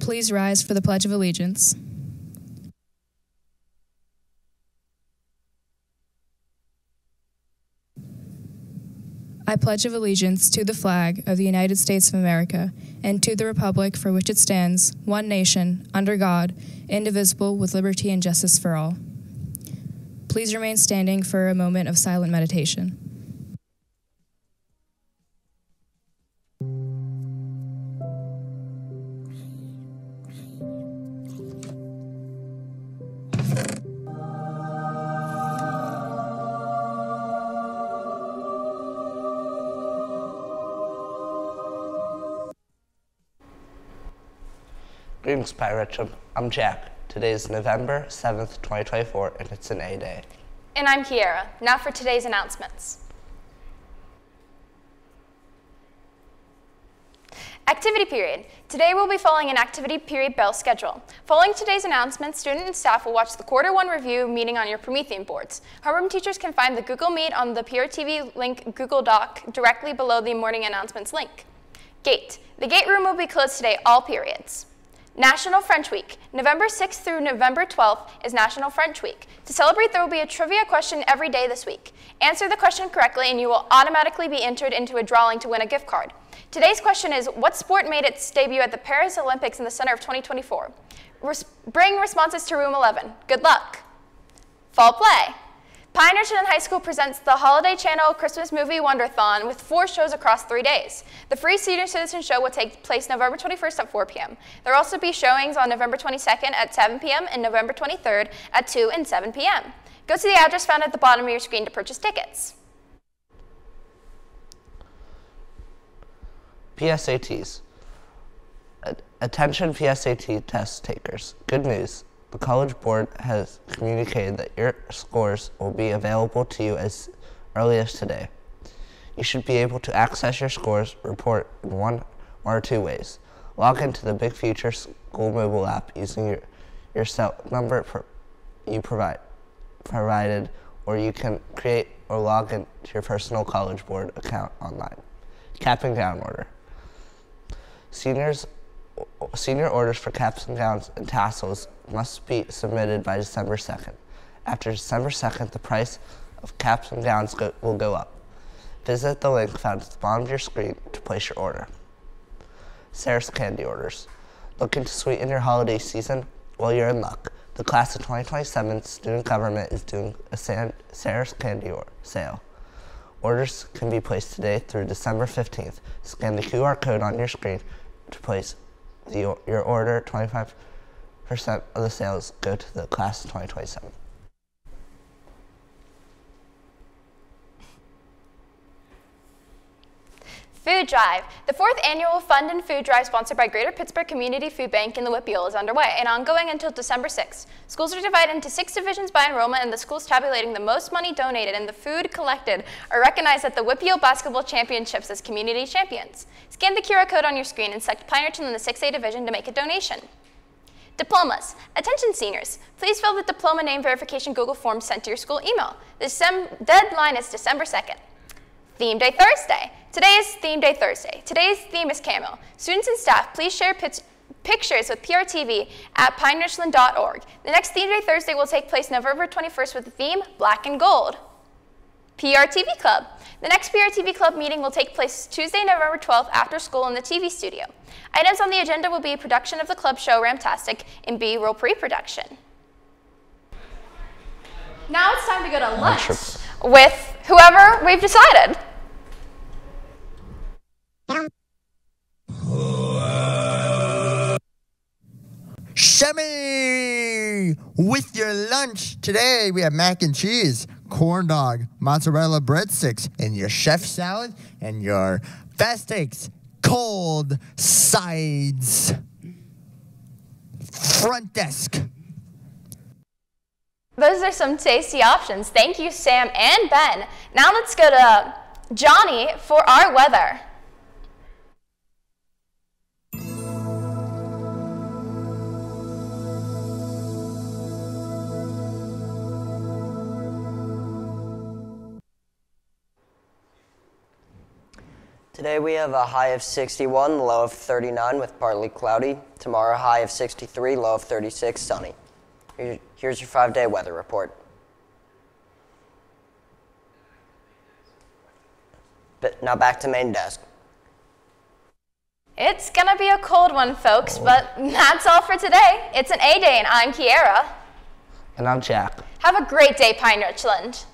Please rise for the Pledge of Allegiance. I pledge of allegiance to the flag of the United States of America and to the republic for which it stands, one nation, under God, indivisible, with liberty and justice for all. Please remain standing for a moment of silent meditation. Greetings, Pyretrum. I'm Jack. Today is November 7th, 2024, and it's an A day. And I'm Kiera. Now for today's announcements. Activity period. Today we'll be following an activity period bell schedule. Following today's announcements, student and staff will watch the quarter one review meeting on your Promethean boards. Homeroom teachers can find the Google Meet on the PRTV link Google Doc directly below the morning announcements link. Gate. The gate room will be closed today, all periods. National French Week. November 6th through November 12th is National French Week. To celebrate, there will be a trivia question every day this week. Answer the question correctly and you will automatically be entered into a drawing to win a gift card. Today's question is, what sport made its debut at the Paris Olympics in the center of 2024? Res bring responses to room 11. Good luck. Fall play. Pine-Richland High School presents the Holiday Channel Christmas Movie Wonderthon with four shows across three days. The free senior citizen show will take place November 21st at 4 p.m. There will also be showings on November 22nd at 7 p.m. and November 23rd at 2 and 7 p.m. Go to the address found at the bottom of your screen to purchase tickets. PSATs. Attention PSAT test takers. Good news. The College Board has communicated that your scores will be available to you as early as today. You should be able to access your scores report in one or two ways. Log into the BigFuture School mobile app using your, your cell number you provide, provided, or you can create or log into your personal College Board account online. Cap and gown order. Seniors senior orders for caps and gowns and tassels must be submitted by December 2nd. After December 2nd, the price of caps and gowns go, will go up. Visit the link found at the bottom of your screen to place your order. Sarris Candy Orders. Looking to sweeten your holiday season? Well, you're in luck. The class of 2027 student government is doing a Sarris Candy or sale. Orders can be placed today through December 15th. Scan the QR code on your screen to place the, your order, 25% of the sales go to the class of 2027. Food Drive. The fourth annual Fund and Food Drive sponsored by Greater Pittsburgh Community Food Bank in the WPIAL is underway and ongoing until December 6th. Schools are divided into six divisions by enrollment and the schools tabulating the most money donated and the food collected are recognized at the WPIAL Basketball Championships as community champions. Scan the QR code on your screen and select Pine-Richland in the 6A division to make a donation. Diplomas. Attention seniors, please fill the diploma name verification Google form sent to your school email. The deadline is December 2nd. Theme Day Thursday. Today is Theme Day Thursday. Today's theme is camel. Students and staff, please share pictures with PRTV at pinerichland.org. The next Theme Day Thursday will take place November 21st with the theme Black and Gold. PRTV Club. The next PRTV Club meeting will take place Tuesday, November 12th after school in the TV studio. Items on the agenda will be a production of the club show Ramtastic and B-roll pre-production. Now it's time to go to lunch with whoever we've decided. Shemmy! With your lunch today, we have mac and cheese, corn dog, mozzarella breadsticks, and your chef salad, and your fast steaks, cold sides. Front desk. Those are some tasty options. Thank you, Sam and Ben. Now let's go to Johnny for our weather. Today we have a high of 61, low of 39 with partly cloudy. Tomorrow, high of 63, low of 36, sunny. Here's your five day weather report. But now back to main desk. It's gonna be a cold one, folks, but that's all for today. It's an A day, and I'm Kiera. And I'm Jack. Have a great day, Pine Richland.